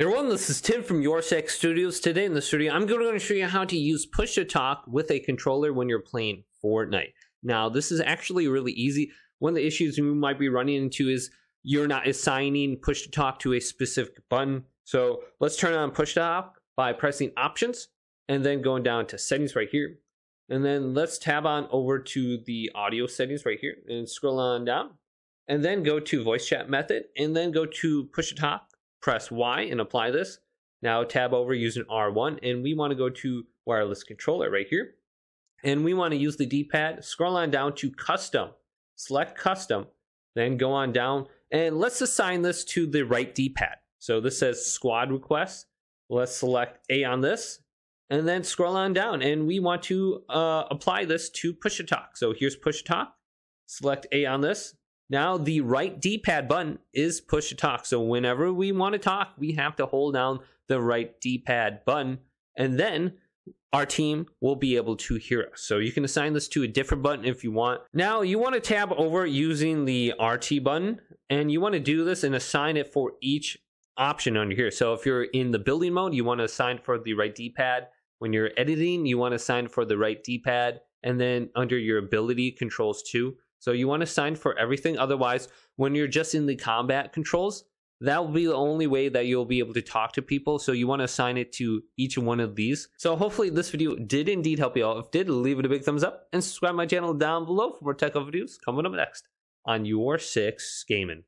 Everyone, this is Tim from Your Six Studios. Today in the studio, I'm going to show you how to use push to talk with a controller when you're playing Fortnite. Now, this is actually really easy. One of the issues you might be running into is you're not assigning push to talk to a specific button. So let's turn on push to talk by pressing options and then going down to settings right here. And then let's tab on over to the audio settings right here and scroll on down and then go to voice chat method and then go to push to talk press Y and apply this. Now tab over using R1 and we want to go to wireless controller right here. And we want to use the D-pad, scroll on down to custom, select custom, then go on down and let's assign this to the right D-pad. So this says squad request. Let's select A on this and then scroll on down and we want to uh, apply this to push to talk. So here's push to talk, select A on this, now the right D-pad button is push to talk. So whenever we want to talk, we have to hold down the right D-pad button and then our team will be able to hear us. So you can assign this to a different button if you want. Now you want to tab over using the RT button and you want to do this and assign it for each option under here. So if you're in the building mode, you want to assign for the right D-pad. When you're editing, you want to assign for the right D-pad and then under your ability controls too. So you want to sign for everything. Otherwise, when you're just in the combat controls, that will be the only way that you'll be able to talk to people. So you want to assign it to each one of these. So hopefully this video did indeed help you out. If did, leave it a big thumbs up and subscribe my channel down below for more tech videos coming up next on Your Six Gaming.